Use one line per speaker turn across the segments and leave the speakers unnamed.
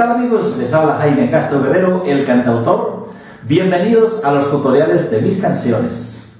¿Qué tal amigos? Les habla Jaime Castro Guerrero, el cantautor. Bienvenidos a los tutoriales de mis canciones.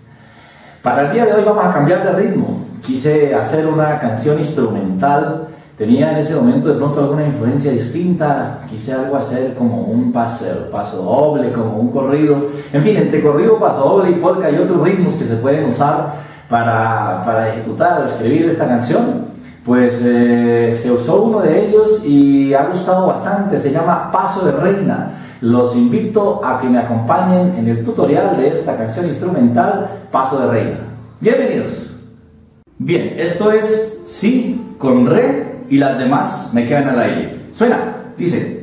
Para el día de hoy vamos a cambiar de ritmo. Quise hacer una canción instrumental. Tenía en ese momento de pronto alguna influencia distinta. Quise algo hacer como un paso, paso doble, como un corrido. En fin, entre corrido, paso doble y polka y otros ritmos que se pueden usar para, para ejecutar o escribir esta canción pues eh, se usó uno de ellos y ha gustado bastante, se llama Paso de Reina. Los invito a que me acompañen en el tutorial de esta canción instrumental Paso de Reina. Bienvenidos. Bien, esto es Si con Re y las demás me quedan al aire. Suena, dice.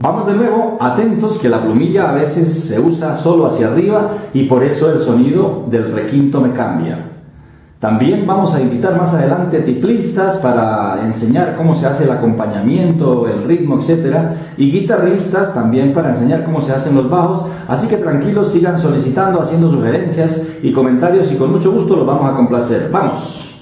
Vamos de nuevo, atentos que la plumilla a veces se usa solo hacia arriba y por eso el sonido del requinto me cambia. También vamos a invitar más adelante tiplistas para enseñar cómo se hace el acompañamiento, el ritmo, etc. Y guitarristas también para enseñar cómo se hacen los bajos. Así que tranquilos, sigan solicitando, haciendo sugerencias y comentarios y con mucho gusto los vamos a complacer. ¡Vamos!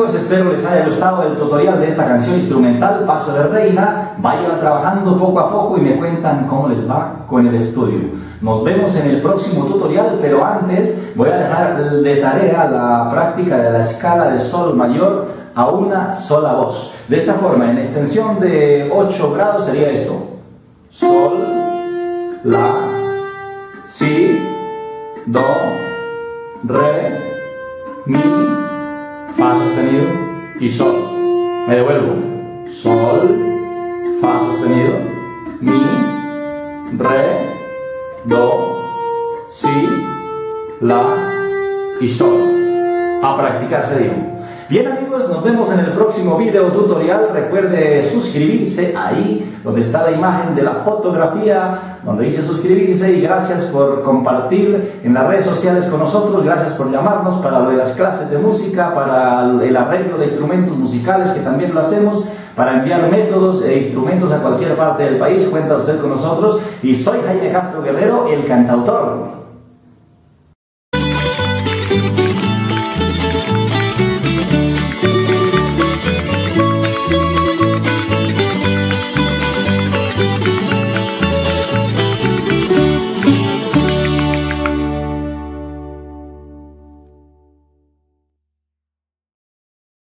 Amigos, espero les haya gustado el tutorial de esta canción instrumental, Paso de Reina. Vayan trabajando poco a poco y me cuentan cómo les va con el estudio. Nos vemos en el próximo tutorial, pero antes voy a dejar de tarea la práctica de la escala de Sol mayor a una sola voz. De esta forma, en extensión de 8 grados sería esto. Sol, La, Si, Do, Re, Mi, y Sol. Me devuelvo. Sol, Fa sostenido, Mi, Re, Do, Si, La y Sol. A practicar se dijo. Bien amigos, nos vemos en el próximo video tutorial. Recuerde suscribirse ahí donde está la imagen de la fotografía, donde dice suscribirse y gracias por compartir en las redes sociales con nosotros. Gracias por llamarnos para lo de las clases de música, para el arreglo de instrumentos musicales que también lo hacemos para enviar métodos e instrumentos a cualquier parte del país. Cuenta usted con nosotros y soy Jaime Castro Guerrero, el cantautor.